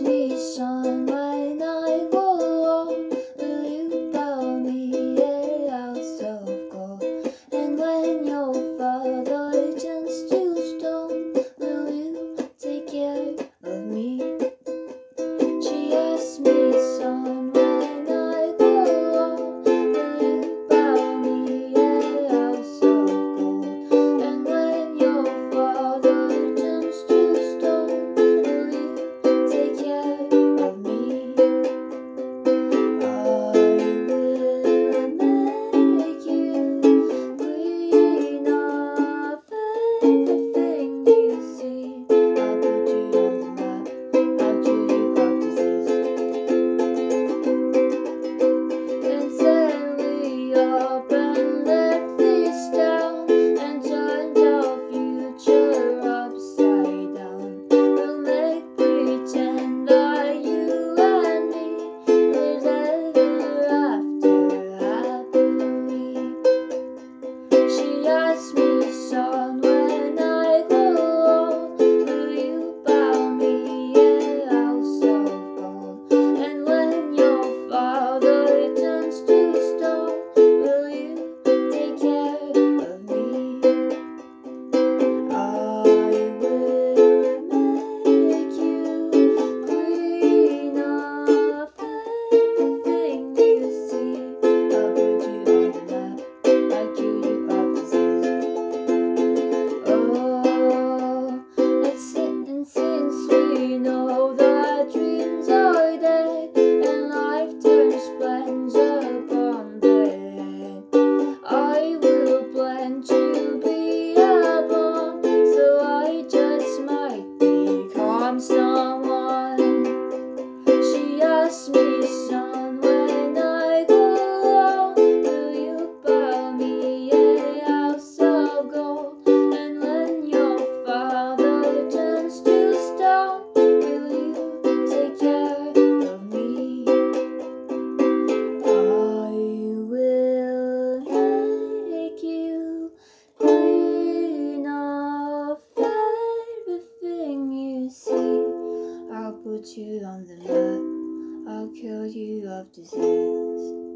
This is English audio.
me, son. put you on the map. I'll cure you of disease.